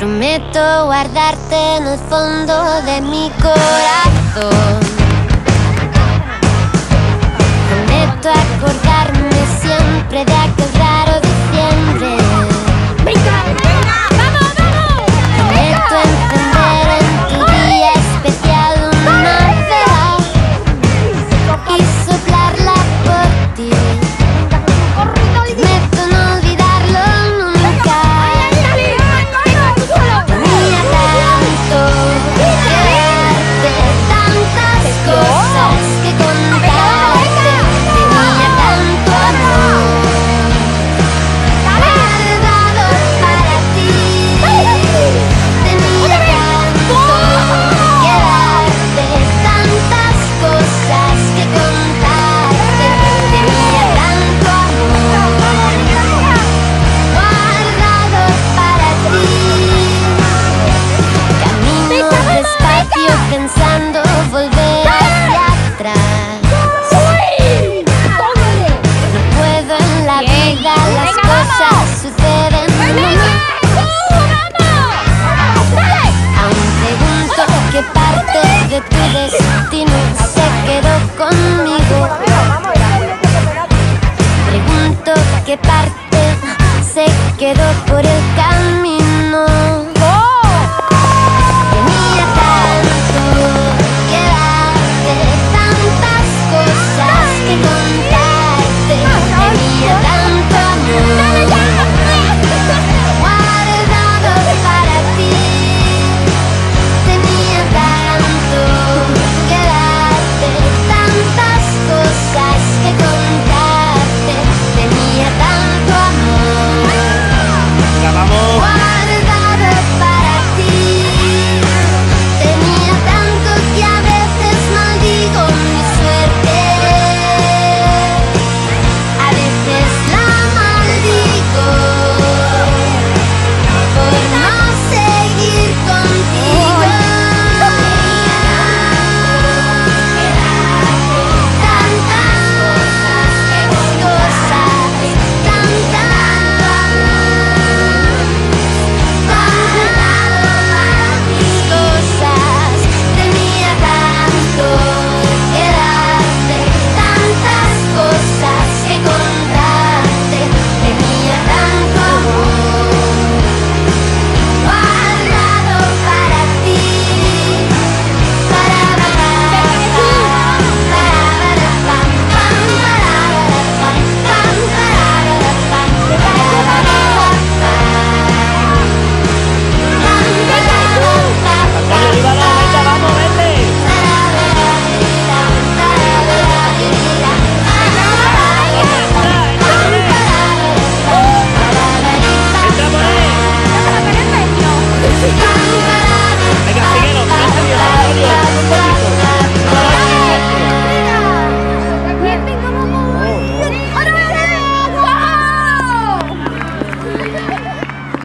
Prometo guardarte en el fondo de mi corazón. de tu destino se quedó conmigo. Pregunto qué parte se quedó por el